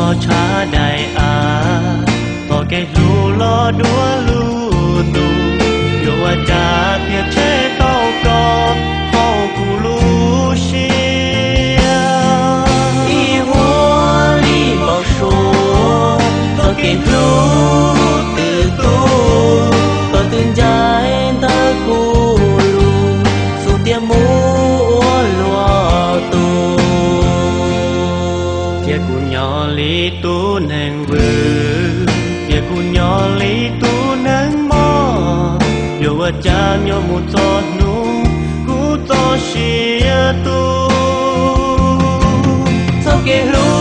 อช้าใดอาต่อแก่ลูลอดัวลูตูโยวาจาเพียบ nhỏ lý tú nàng vư tiệt cụ nhỏ lý tú nàng mò yo a cha nhỏ một giọt nu cụ to xia tu. Sau cái lu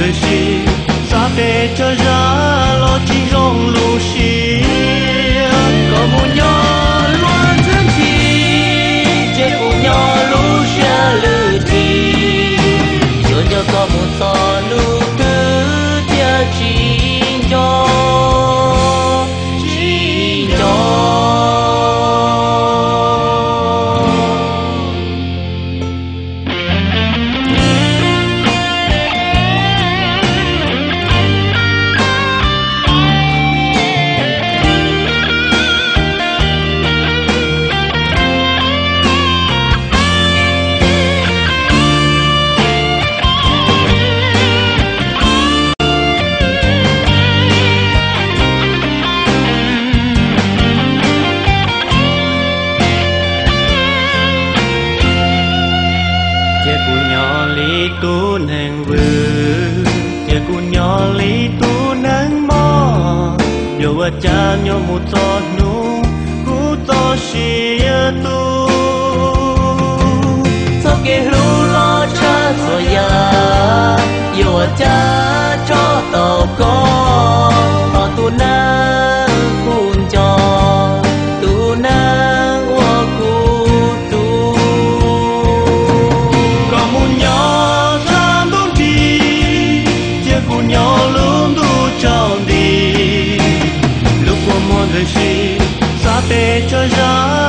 đời si xa về cho ra lo chỉ rong lu si có một nàng vư nhỏ lý tu nàng mò yo a cha nhỏ một giọt nu cụ to xia tu. Cho cái lu lo cha rồi à, ya yo cha cho tàu con. pe cho